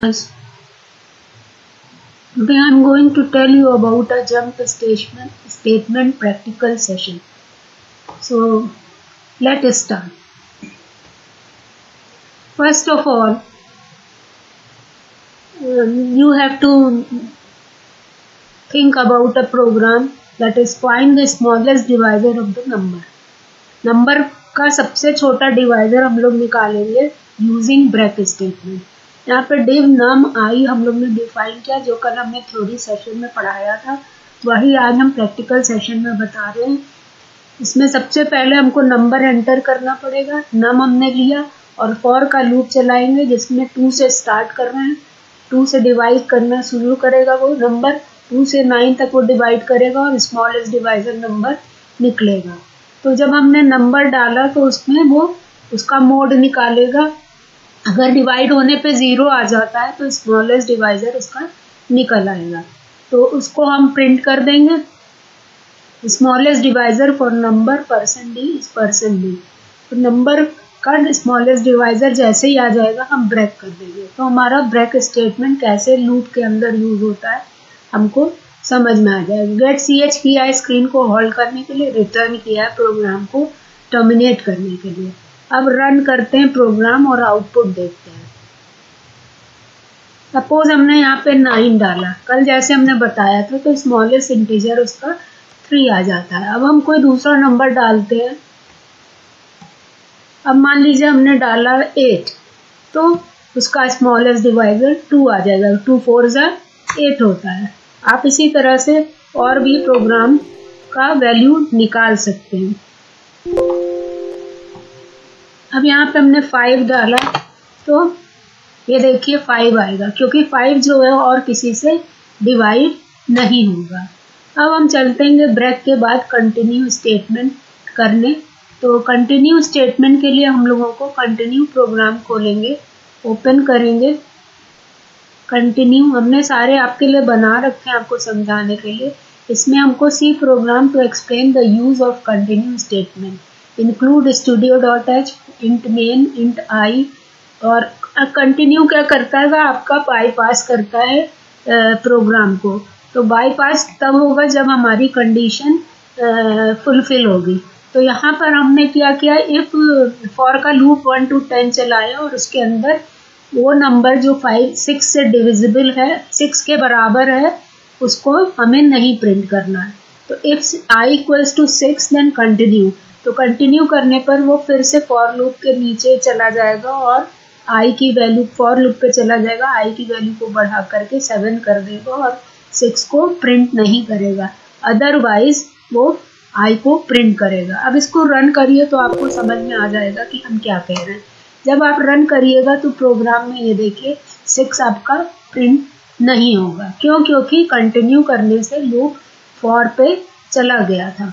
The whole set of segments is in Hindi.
Today I am going to tell you about a jump statement, statement practical session. So let us start. First of all, um, you have to think about a program that is find the smallest divisor of the number. Number का सबसे छोटा डिवाइजर हम लोग निकालेंगे यूजिंग ब्रेक स्टेटमेंट यहाँ पे डिव नम आई, हम लोग ने डिफाइन किया, जो कल हमने थ्योरी सेशन में पढ़ाया था। वही आज हम प्रैक्टिकल सेशन में बता रहे हैं। इसमें सबसे पहले हमको नंबर एंटर करना पड़ेगा। नम हमने लिया और फॉर का लूप चलाएँगे, जिसमें टू से स्टार्ट कर रहे हैं। टू से डिवाइड करना शुरू करेगा वो नंबर टू से नाइन तक वो डिवाइड करेगा और स्मॉलेस्ट डिवाइजर नंबर निकलेगा। तो जब हमने नंबर डाला तो उसमें वो, उसका मोड निकालेगा। अगर डिवाइड होने पे ज़ीरो आ जाता है तो स्मॉलेस्ट डिवाइज़र उसका निकल आएगा। तो उसको हम प्रिंट कर देंगे। Smallest divisor for number percent D is percent D तो नंबर का स्मॉलेस्ट डिवाइज़र जैसे ही आ जाएगा, हम ब्रेक कर देंगे। तो हमारा ब्रेक स्टेटमेंट कैसे लूप के अंदर यूज़ होता है, हमको समझ में आ जाएगा। गेट सी एच किया है स्क्रीन को होल्ड करने के लिए रिटर्न किया है प्रोग्राम को टर्मिनेट करने के लिए। अब रन करते हैं प्रोग्राम और आउटपुट देखते हैं। सपोज़ हमने यहाँ पे नाइन डाला। कल जैसे हमने बताया था तो स्मॉलेस्ट इंटीजर उसका थ्री आ जाता है। अब हम कोई दूसरा नंबर डालते हैं। अब मान लीजिए हमने डाला एट तो उसका स्मॉलेस्ट डिवाइजर टू आ जाएगा। टू फोर ज़ा एट होता है। आप इसी तरह से और भी प्रोग्राम का वैल्यू निकाल सकते हैं। अब यहाँ पे हमने फाइव डाला तो ये देखिए फाइव आएगा, क्योंकि फाइव जो है और किसी से डिवाइड नहीं होगा। अब हम चलते हैं ब्रेक के बाद कंटिन्यू स्टेटमेंट करने। तो कंटिन्यू स्टेटमेंट के लिए हम लोगों को कंटिन्यू प्रोग्राम खोलेंगे ओपन करेंगे। कंटिन्यू हमने सारे आपके लिए बना रखे हैं आपको समझाने के लिए। इसमें हमको C program to explain the use of continue statement include studio dot H int main int I और कंटिन्यू क्या करता है? वह आपका बाईपास करता है प्रोग्राम को। तो बाईपास तब होगा जब हमारी कंडीशन फुलफिल होगी। तो यहाँ पर हमने क्या किया? इफ़ फॉर का लूप वन टू टेन चलाया और उसके अंदर वो नंबर जो फाइव सिक्स से डिविजिबल है सिक्स के बराबर है, उसको हमें नहीं प्रिंट करना है। तो if I equals to six then continue तो कंटिन्यू करने पर वो फिर से फॉर लूप के नीचे चला जाएगा और आई की वैल्यू फॉर लूप पे चला जाएगा। आई की वैल्यू को बढ़ा करके सेवन कर देगा और सिक्स को प्रिंट नहीं करेगा। अदरवाइज़ वो आई को प्रिंट करेगा। अब इसको रन करिए तो आपको समझ में आ जाएगा कि हम क्या कह रहे हैं। जब आप रन करिएगा तो प्रोग्राम में ये देखिए सिक्स आपका प्रिंट नहीं होगा। क्यों? क्योंकि कंटिन्यू करने से लूप फॉर पे चला गया था।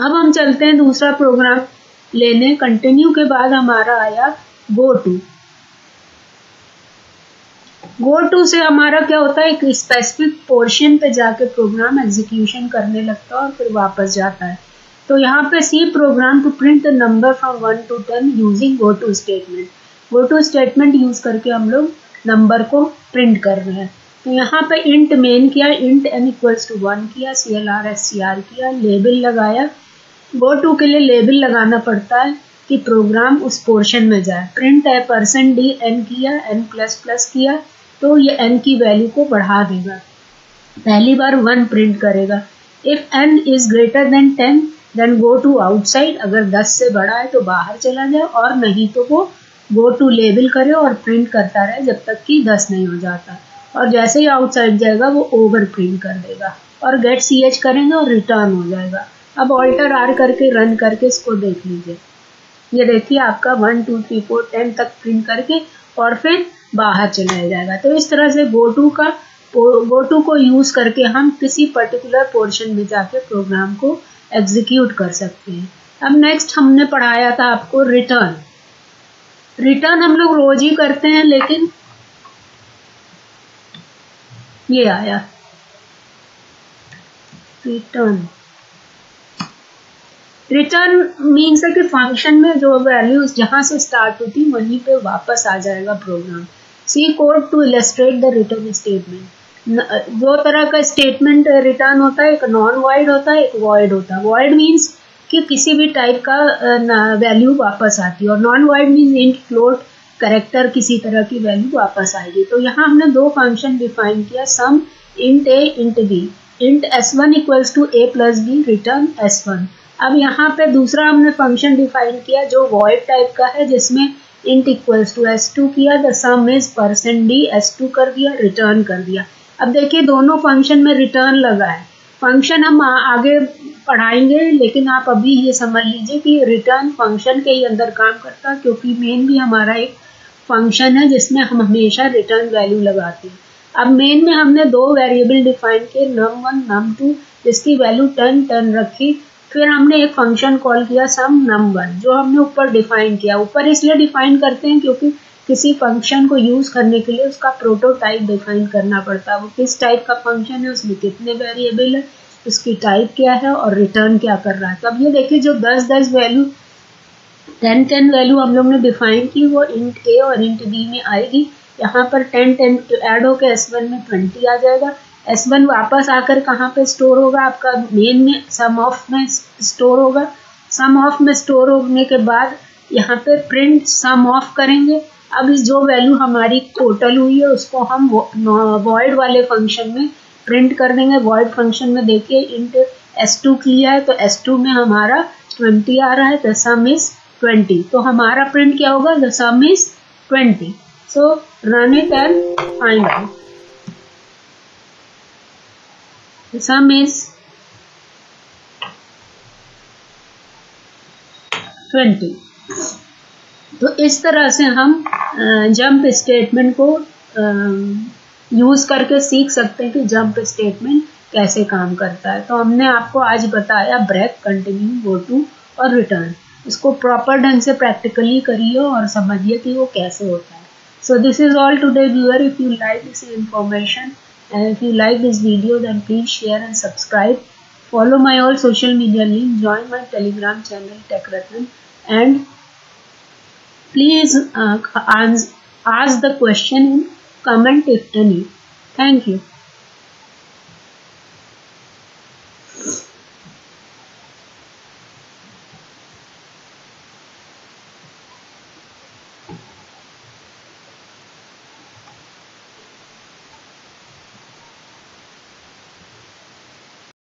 अब हम चलते हैं दूसरा प्रोग्राम लेने। कंटिन्यू के बाद हमारा आया गो टू गो टू से हमारा क्या होता है? एक स्पेसिफिक पोर्शन पे जाके प्रोग्राम एग्जीक्यूशन करने लगता है और फिर वापस जाता है। तो यहाँ पे C program to print the number from one to ten using go to statement go to statement use करके हम लोग नंबर को प्रिंट कर रहे हैं। तो यहाँ पे इंट मेन किया int N equals to one किया C L R S C R किया लेबल लगाया गो टू के लिए लेबल लगाना पड़ता है कि प्रोग्राम उस पोर्शन में जाए। प्रिंट है परसेंट डी एन किया एन प्लस प्लस किया तो ये एन की वैल्यू को बढ़ा देगा। पहली बार वन प्रिंट करेगा। If N is greater than ten then go to outside अगर दस से बड़ा है तो बाहर चला जाए, और नहीं तो वो गो टू लेबल करे और प्रिंट करता रहे जब तक कि दस नहीं हो जाता। और जैसे ही आउटसाइड जाएगा, वो ओवर प्रिंट कर देगा। और गेट सी एच करेंगे और रिटर्न हो जाएगा। अब ऑल्टर आर करके रन करके इसको देख लीजिए। ये देखिए आपका one two three four ten तक प्रिंट करके और फिर बाहर चलाया जाएगा। तो इस तरह से गो टू का गो टू को यूज़ करके हम किसी पर्टिकुलर पोर्शन में जाके प्रोग्राम को एग्जीक्यूट कर सकते हैं। अब नेक्स्ट हमने पढ़ाया था आपको रिटर्न रिटर्न हम लोग रोज ही करते हैं, लेकिन ये आया। रिटर्न रिटर्न मीन्स है कि फ़ंक्शन में जो वैल्यूज़ जहाँ से स्टार्ट होती, वहीं पे वापस आ जाएगा program C code to illustrate the return statement दो तरह का स्टेटमेंट रिटर्न होता है, एक नॉन वाइड होता है, एक वॉइड होता है. वॉइड मीन्स कि किसी भी टाइप का वैल्यू वापस आती है और non void means int float character किसी तरह की वैल्यू वापस आएगी. तो यहाँ हमने दो फ़ंक्शन डिफाइन किया sum int A int B int S one equals to A plus B return S one अब यहाँ पे दूसरा हमने फ़ंक्शन डिफाइन किया जो वॉइड टाइप का है, जिसमें int equals to S two किया the sum is percent D S two कर दिया रिटर्न कर दिया। अब देखिए, दोनों फ़ंक्शन में रिटर्न लगा है। फ़ंक्शन हम आगे पढ़ाएँगे, लेकिन आप अभी ये समझ लीजिए कि रिटर्न फ़ंक्शन के ही अंदर काम करता है क्योंकि मेन भी हमारा एक फ़ंक्शन है, जिसमें हम हमेशा रिटर्न वैल्यू लगाते हैं। अब मेन में हमने दो वेरिएबल डिफाइन किए नम वन नम टू जिसकी वैल्यू टेन टेन रखी। फिर हमने एक फ़ंक्शन कॉल किया सम नंबर जो हमने ऊपर डिफाइन किया। ऊपर इसलिए डिफाइन करते हैं क्योंकि किसी फ़ंक्शन को यूज़ करने के लिए उसका प्रोटोटाइप डिफाइन करना पड़ता है। वो किस टाइप का फ़ंक्शन है, उसमें कितने वेरिएबल है, उसकी टाइप क्या है और रिटर्न क्या कर रहा है। तो अब ये देखिए, जो दस दस वैल्यू टेन टेन वैल्यू हम लोग ने डिफाइन की, वो इंट ए और इंट बी में आएगी। यहाँ पर टेन टेन ऐड होकर एस वन में ट्वेंटी आ जाएगा। एस वन वापस आकर कहाँ पे स्टोर होगा? आपका मेन में सम ऑफ़ में स्टोर होगा। सम ऑफ़ में स्टोर होने के बाद यहाँ पे प्रिंट सम ऑफ़ करेंगे। अब इस जो वैल्यू हमारी टोटल हुई है, उसको हम वॉइड वाले फ़ंक्शन में प्रिंट कर देंगे। वॉइड फ़ंक्शन में देखिए इंट एस टू किया है तो एस टू में हमारा ट्वेंटी आ रहा है द सम इज़ ट्वेंटी तो हमारा प्रिंट क्या होगा? The sum is twenty so run it and find out the sum is 20 तो इस तरह से हम जंप स्टेटमेंट को यूज़ करके सीख सकते हैं कि जंप स्टेटमेंट कैसे काम करता है। तो हमने आपको आज बताया ब्रेक कंटिन्यू गो टू और रिटर्न इसको प्रॉपर ढंग से प्रैक्टिकली करिए और समझिए कि वो कैसे होता है। So this is all today viewer if you like this information and if you like this video then please share and subscribe. Follow my all social media link join my telegram channel techratan and please uh, ask the question in comment if any. Thank you